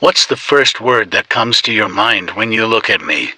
What's the first word that comes to your mind when you look at me?